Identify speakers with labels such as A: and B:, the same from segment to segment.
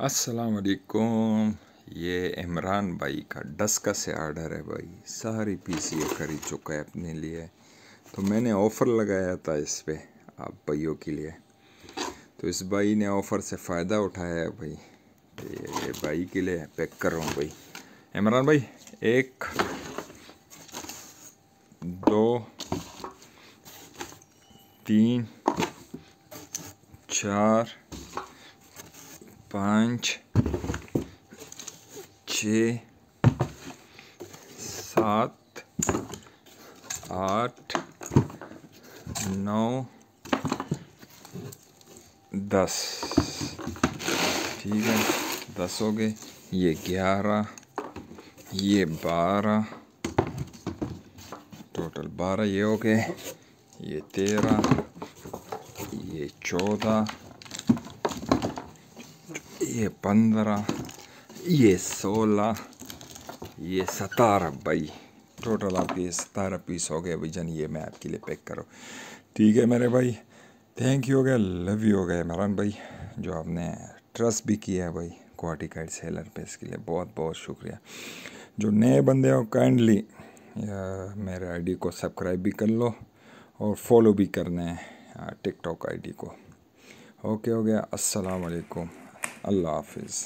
A: अस्सलाम वालेकुम ये इमरान भाई का डस्का से आर्डर है भाई। सारी पीसी ये खरीद चुका है अपने लिए। तो मैंने ऑफ़र लगाया था इस पर आप भाइयों के लिए। तो इस भाई ने ऑफ़र से फ़ायदा उठाया है भाई। ये भाई के लिए पैक कर रहा हूँ भाई। इमरान भाई, एक, दो, तीन, चार पाँच, छ, सात, आठ, नौ, दस। ठीक है, दस हो गए। ये ग्यारह, ये बारह, टोटल बारह ये हो गए। ये तेरह, ये चौदह ये पंद्रह ये सोलह ये सतारह भाई टोटल आपके सतारह पीस हो गए भाई जान ये मैं आपके लिए पैक करो। ठीक है मेरे भाई। थैंक यू हो गया लव यू हो गया, इमरान भाई, जो आपने ट्रस्ट भी किया है भाई क्वाटी काइट सेलर पे इसके लिए बहुत बहुत शुक्रिया। जो नए बंदे हो काइंडली मेरे आईडी को सब्सक्राइब भी कर लो और फॉलो भी करना है टिकटॉक आईडी को। ओके हो गया, अस्सलाम वालेकुम। अल्लाह हाफिज़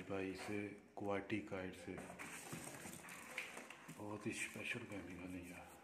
B: था भाई से क्वाटी काइट से बहुत ही स्पेशल केमिकल है यार।